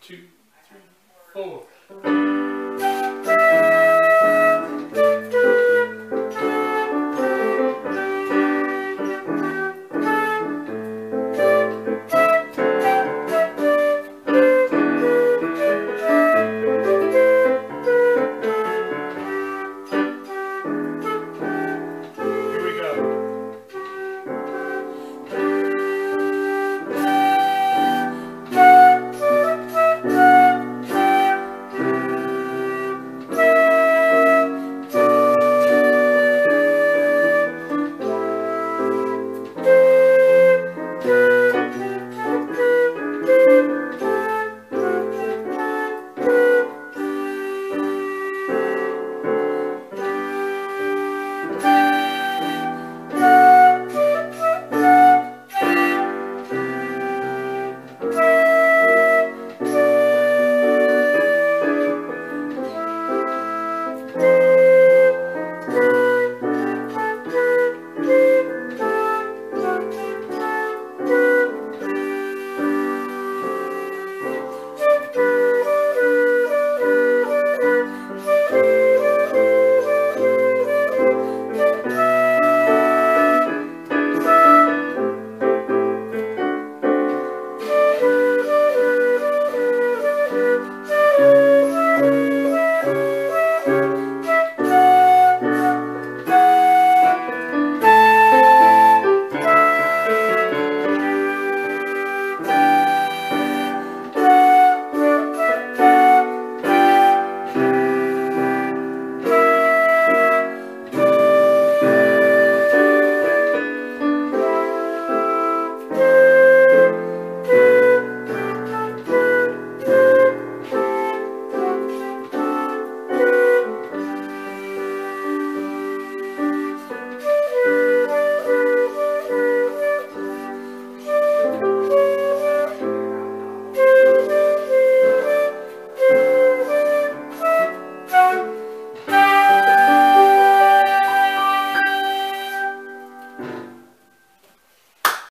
two, three, four.